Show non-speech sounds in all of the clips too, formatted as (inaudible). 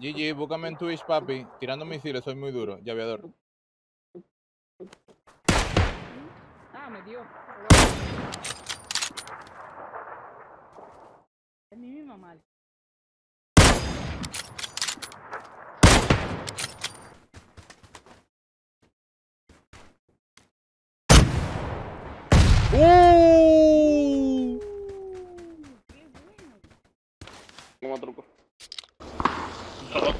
GG, búscame en Twitch, papi. Tirando misiles, soy muy duro. Llaveador. Ah, me dio. Es mi misma mal. ¡Uh! Qué bueno. Como truco. Sí, ya lo ves. Qué diablo, loco. Me acabo de respirar y dale de una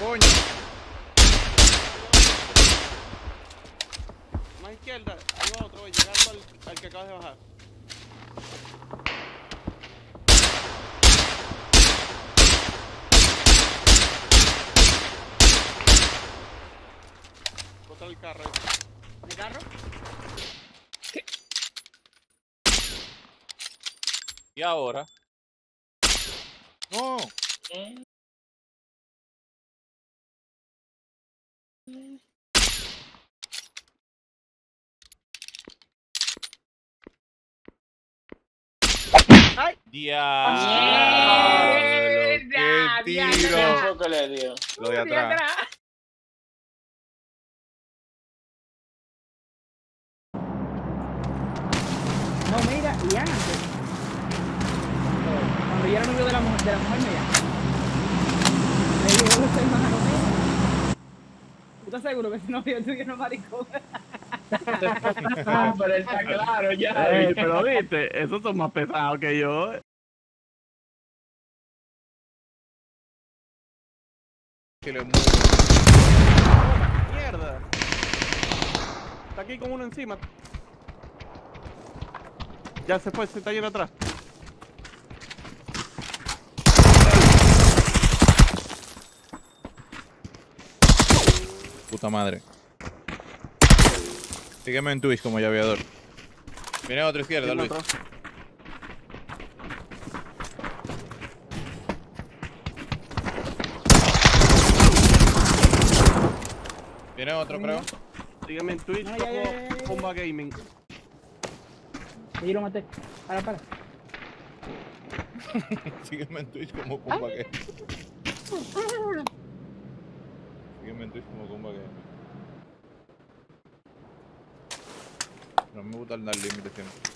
¡Coño! Más izquierda, ahí va otro, llegando al, al que acabas de bajar. Bota el carro ahí. ¿De carro? ¿Y ahora? ¡No! ¡Ay! ¡Diablo! ¡Mierda! ¡Qué Diablo. tiro! Le dio. Lo de atrás. No, mira, y antes. Cuando yo era novio de la mujer, de la mujer mía. Le digo, yo soy hermano mío. ¿Tú estás seguro que ese novio tuyo no es maricón? Ah, (laughs) pero está claro ya. Ey, pero viste, esos son más pesados que yo. Que le mueve. Mierda. Está aquí con uno encima. Ya se fue, se está yendo atrás. Puta madre. Sígueme en Twitch como llaveador. Viene otro izquierda, Tiene Luis. otro. Viene otro, creo. Sígueme en Twitch No, ya, ya, ya, ya, como. Comba Gaming. Y lo maté. Para, para. (laughs) Sígueme en Twitch como Kumba que. Sígueme en Twitch como Kumba que. No me gusta el dar límite siempre.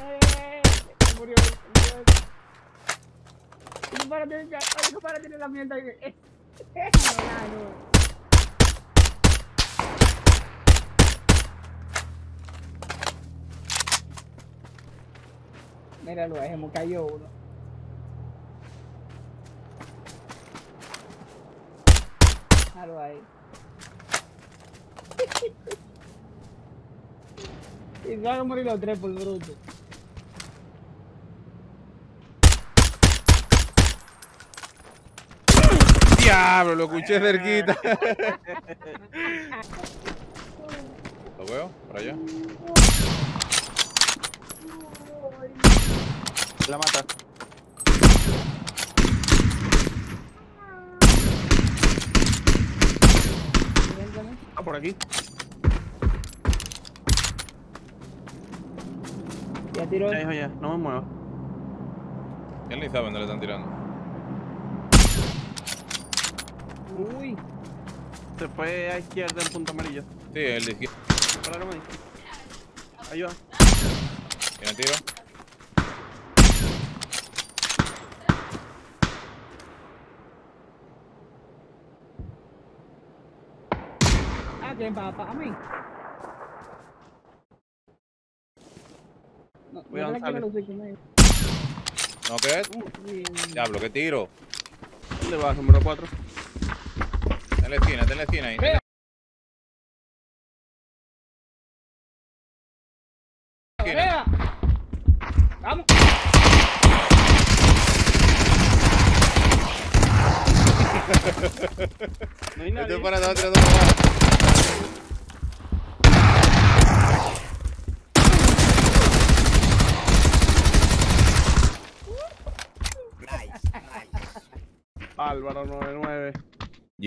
Eh, murió. Y para tener la mierda. eh, eh, no, no. Míralo, ahí (laughs) se me cayó uno. Míralo ahí. y van a morir los tres por bruto. ¡Diablo! Lo escuché cerquita. (laughs) ¿Lo veo? Por allá. La mata. Ah, por aquí. Ya tiró. Ya, hijo, ya. No me muevas. ¿Quién ni sabe dónde le están tirando? Uy. Se fue a izquierda en punto amarillo. Sí, el de izquierda. Para no me Ayuda. ¿Tiene tiro? not getting by, by me. No, Cuidado, no, no, no que uh, Diablo, qué tiro. ¿Dónde vas, número 4? Está en la esquina, está en la esquina ahí. ¿Qué? No hay nadie. Estoy no Nice. Álvaro 99.